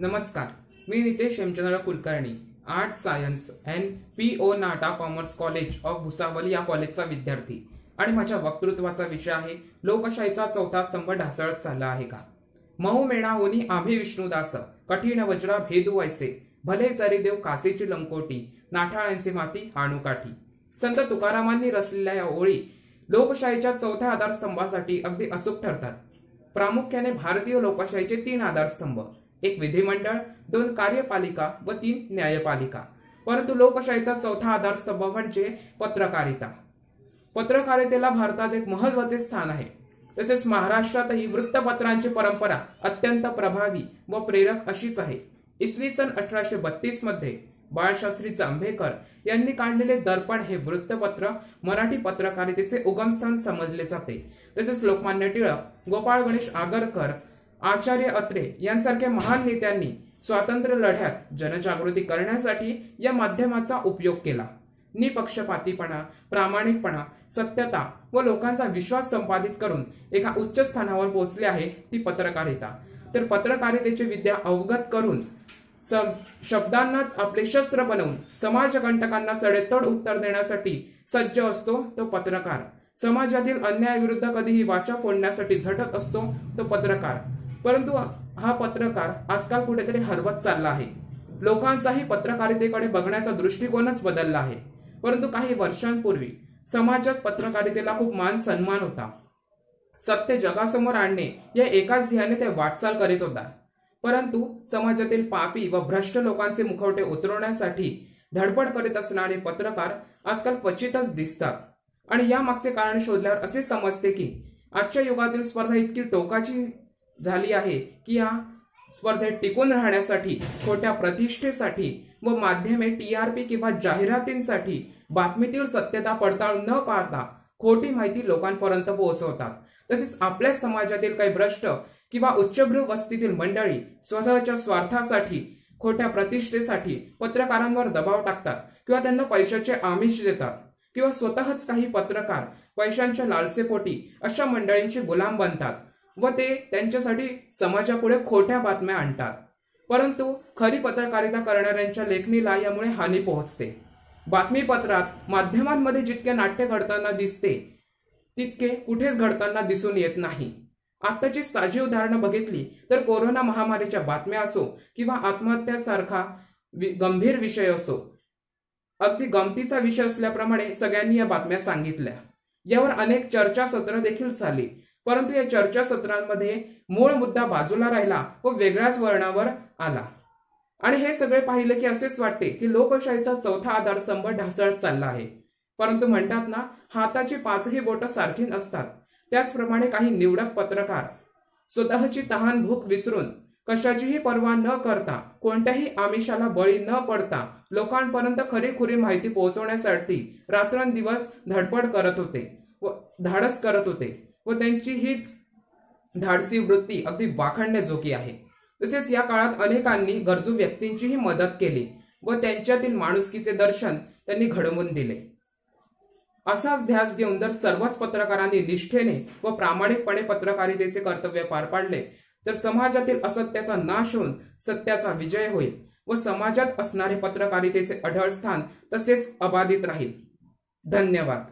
नमस्कार मी Nitesh Hemchandra Kulkarni art science and P O Nahata commerce college of भुसावली या कॉलेजचा विद्यार्थी. आणि माझ्या वक्तृत्वाचा विषय आहे लोकशाहीचा चौथा स्तंभ ढासळत चालला आहे का? मऊ मेणाहोनी आम्ही विष्णुदास कठीण वज्रा भेदू व्हायचे भले जरी देव कासेची लंकोटी नाठाळ्यांचे माती हाणुकाठी. संत तुकारामांनी रचलेल्या या ओळी लोकशाहीच्या चौथ्या आधारस्तंभासाठी अगदी अचूक ठरतात. प्रामुख्याने भारतीय लोकशाहीचे तीन आधारस्तंभ एक विधिमंडळ दोन कार्यपालिका व तीन न्यायपालिका. परंतु लोकशाहीचा चौथा आधारस्तंभ म्हणजे पत्रकारिता. पत्रकारितेला भारतात एक महत्त्वाचे स्थान आहे. तसेच महाराष्ट्रातही वृत्तपत्रांची परंपरा अत्यंत प्रभावी व प्रेरक अशीच आहे. इसवी सन अठराशे बत्तीसमध्ये बाळशास्त्री जांभेकर यांनी काढलेले दर्पण हे वृत्तपत्र मराठी पत्रकारितेचे उगमस्थान समजले जाते. तसेच लोकमान्य टिळक गोपाळ गणेश आगरकर आचार्य अत्रे यांसारख्या महान नेत्यांनी स्वातंत्र्य लढ्यात जनजागृती करण्यासाठी या माध्यमाचा उपयोग केला. निपक्षपातीपणा प्रामाणिकपणा सत्यता व लोकांचा विश्वास संपादित करून एका उच्च स्थानावर पोहोचले आहे ती पत्रकारिता. तर पत्रकारितेची विद्या अवगत करून शब्दांनाच आपले शस्त्र बनवून समाजकंटकांना सडेतोड उत्तर देण्यासाठी सज्ज असतो तो पत्रकार. समाजातील अन्यायाविरुद्ध कधीही वाचा फोडण्यासाठी झटत असतो तो पत्रकार. परंतु हा पत्रकार आजकाल कुठेतरी हरवत चालला आहे. लोकांचाही पत्रकारितेकडे बघण्याचा दृष्टिकोनच बदलला आहे. परंतु काही वर्षांपूर्वी समाजात पत्रकारितेला खूप मान सन्मान होता. सत्य जगासमोर आणणे या एकाच ध्येयाने ते वाटचाल करीत होता. परंतु समाजातील पापी व भ्रष्ट लोकांचे मुखवटे उतरवण्यासाठी धडपड करीत असणारे पत्रकार आजकाल क्वचितच दिसतात. आणि या मागचे कारण शोधल्यावर असे समजते की आजच्या युगातील स्पर्धा इतकी टोकाची झाली आहे की या स्पर्धेत टिकून राहण्यासाठी छोट्या प्रतिष्ठेसाठी व माध्यमे टीआरपी किंवा जाहिरातींसाठी बातमीतील सत्यता पडताळून न पाहता खोटी माहिती लोकांपर्यंत पोहोचवतात. तसेच आपल्या समाजातील काही भ्रष्ट किंवा उच्चभ्रू वस्तीतील मंडळी स्वतःच्या स्वार्थासाठी खोट्या प्रतिष्ठेसाठी पत्रकारांवर दबाव टाकतात किंवा त्यांना पैशाचे आमिष देतात किंवा स्वतःच काही पत्रकार पैशांच्या लालसेपोटी अशा मंडळींचे गुलाम बनतात. व ते त्यांच्यासाठी समाजापुढे खोट्या बातम्या आणतात. परंतु खरी पत्रकारिता करणाऱ्यांच्या लेखणीला यामुळे हानी पोहोचते. बातमीपत्रात माध्यमांमध्ये जितके नाट्य घडताना दिसते तितके कुठेच घडताना दिसून येत नाही. आताची ताजी उदाहरणं बघितली तर कोरोना महामारीच्या बातम्या असो किंवा आत्महत्यासारखा गंभीर विषय असो अगदी गमतीचा विषय असल्याप्रमाणे सगळ्यांनी या बातम्या सांगितल्या. यावर अनेक चर्चासत्र देखील झाली. परंतु या चर्चासत्रांमध्ये मूळ मुद्दा बाजूला राहिला व वेगळ्याच वर्णावर आला. आणि हे सगळे पाहिले की असेच वाटते की लोकशाहीचा चौथा आधारस्तंभ ढासळत चालला आहे. परंतु म्हणतात ना हाताची पाचही बोट सारखी नसतात त्याचप्रमाणे काही निवडक पत्रकार. स्वतःची तहान भूक विसरून कशाचीही पर्वा न करता कोणत्याही आमिषाला बळी न पडता लोकांपर्यंत खरीखुरी माहिती पोहोचवण्यासाठी रात्रंदिवस धडपड करत होते व धाडस करत होते. व त्यांची हीच धाडसी वृत्ती अगदी वाखणण्याजोगी आहे. तसेच या काळात अनेकांनी गरजू व्यक्तींचीही मदत केली व त्यांच्यातील माणुसकीचे दर्शन त्यांनी घडवून दिले. असाच ध्यास घेऊन जर सर्वच पत्रकारांनी निष्ठेने व प्रामाणिकपणे पत्रकारितेचे कर्तव्य पार पाडले तर समाजातील असत्याचा नाश होऊन सत्याचा विजय होईल व समाजात असणारे पत्रकारितेचे अढळ स्थान तसेच अबाधित राहील. धन्यवाद.